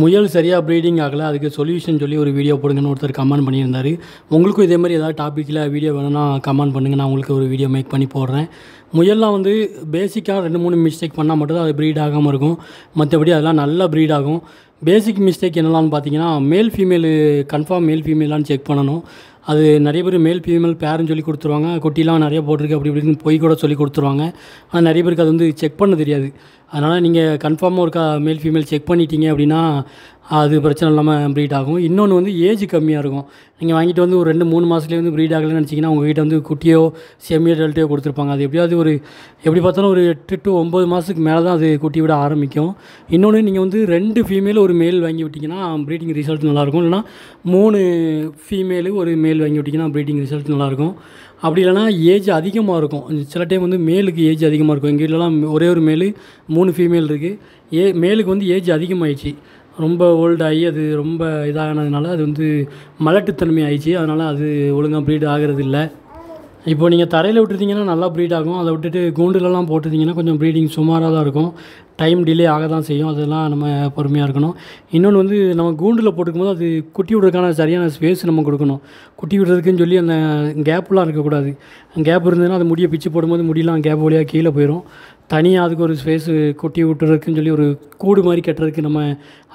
முயல் சரியாக ப்ரீடிங் ஆகலை அதுக்கு சொல்யூஷன் சொல்லி ஒரு வீடியோ போடுங்கன்னு ஒருத்தர் கமெண்ட் பண்ணியிருந்தார். உங்களுக்கும் இதே மாதிரி ஏதாவது டாப்பிக்கில் வீடியோ வேணும்னா கமெண்ட் பண்ணுங்கள் நான் உங்களுக்கு ஒரு வீடியோ மேக் பண்ணி போடுறேன். முயல்லாம் வந்து பேசிக்காக ரெண்டு மூணு மிஸ்டேக் பண்ணால் மட்டும்தான் அது ப்ரீட் ஆகாமல் இருக்கும். மற்றபடி அதெல்லாம் நல்லா ப்ரீட் ஆகும். பேசிக் மிஸ்டேக் என்னெல்லாம்னு பார்த்தீங்கன்னா மேல் ஃபீமேலு கன்ஃபார்ம் மேல் ஃபீமேலான்னு செக் பண்ணணும். அது நிறைய பேர் மேல் ஃபீமேல் பேருன்னு சொல்லி கொடுத்துருவாங்க. குட்டிலாம் நிறைய போட்டிருக்கு அப்படி இப்படின்னு பொய் கூட சொல்லி கொடுத்துருவாங்க. ஆனால் நிறைய பேருக்கு அது வந்து செக் பண்ண தெரியாது. அதனால் நீங்கள் கன்ஃபார்மாக ஒருக்கா மேல் ஃபீமேல் செக் பண்ணிட்டீங்க அப்படின்னா அது பிரச்சனை இல்லாமல் ப்ரீட் ஆகும். இன்னொன்று வந்து ஏஜ் கம்மியாக இருக்கும். நீங்கள் வாங்கிட்டு வந்து ஒரு ரெண்டு மூணு மாதத்துலேயே வந்து ப்ரீட் ஆகலைன்னு நினச்சிங்கன்னா உங்கள் வந்து குட்டியோ செம்மியோ டெல்ட்டையோ கொடுத்துருப்பாங்க. அது எப்படியாவது ஒரு எப்படி பார்த்தாலும் ஒரு எட்டு டு ஒம்பது மாதத்துக்கு மேலே தான் அது குட்டி விட ஆரம்பிக்கும். இன்னொன்று நீங்கள் வந்து ரெண்டு ஃபீமேல் ஒரு மேல் வாங்கி விட்டிங்கன்னா ப்ரீடிங் ரிசல்ட் நல்லாயிருக்கும். இல்லைனா மூணு ஃபீமேலு ஒரு மேல் வாங்கி விட்டிங்கன்னா ப்ரீடிங் ரிசல்ட் நல்லாயிருக்கும். அப்படி இல்லைனா ஏஜ் அதிகமாக இருக்கும். சில டைம் வந்து மேலுக்கு ஏஜ் அதிகமாக இருக்கும். எங்கள் வீட்டிலலாம் ஒரே ஒரு மேலு மூணு மூணு ஃபீமேல் இருக்குது ஏ மேலுக்கு வந்து ஏஜ் அதிகமாகிடுச்சு ரொம்ப ஓல்டாகி அது ரொம்ப இதானதுனால அது வந்து மலட்டுத்தன்மை ஆயிடுச்சு. அதனால் அது ஒழுங்காக ப்ரீட் ஆகிறது இல்லை இப்போ நீங்கள் தரையில் விட்டுருந்தீங்கன்னா நல்லா ப்ரீட் ஆகும். அதை விட்டுட்டு கூண்டுலலாம் போட்டுருந்தீங்கன்னா கொஞ்சம் ப்ரீடிங் சுமாராக தான் இருக்கும். டைம் டிலே ஆக தான் செய்யும். அதெல்லாம் நம்ம பொறுமையாக இருக்கணும். இன்னொன்று வந்து நம்ம கூண்டில் போட்டுக்கும்போது அது குட்டி விடுறதுக்கான சரியான ஸ்பேஸ் நம்ம கொடுக்கணும். குட்டி விடுறதுக்குன்னு சொல்லி அந்த கேப்லாம் இருக்கக்கூடாது. கேப் இருந்ததுன்னா அது முடியை பிச்சு போடும்போது முடியெலாம் கேப் வழியாக கீழே போயிடும் தனியாக அதுக்கு ஒரு ஸ்பேஸு கொட்டி விட்டுறதுக்குன்னு சொல்லி ஒரு கூடு மாதிரி கட்டுறதுக்கு நம்ம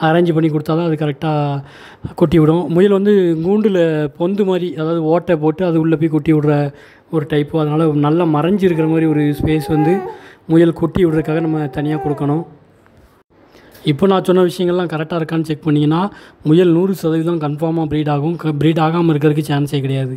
அரேஞ்ச் பண்ணி கொடுத்தா தான் அது கரெக்டாக கொட்டி விடும். முயல் வந்து கூண்டில் பொந்து மாதிரி அதாவது ஓட்டை போட்டு அது உள்ளே போய் கொட்டி விடுற ஒரு டைப்பு அதனால் நல்லா மறைஞ்சு இருக்கிற மாதிரி ஒரு ஸ்பேஸ் வந்து முயல் கொட்டி விடுறதுக்காக நம்ம தனியாக கொடுக்கணும். இப்போ நான் சொன்ன விஷயங்கள்லாம் கரெக்டாக இருக்கான்னு செக் பண்ணிங்கன்னா முயல் நூறு சதவீதம் கன்ஃபார்மாக ப்ரீட் ஆகும். ப்ரீட் ஆகாமல் இருக்கிறதுக்கு சான்ஸே கிடையாது.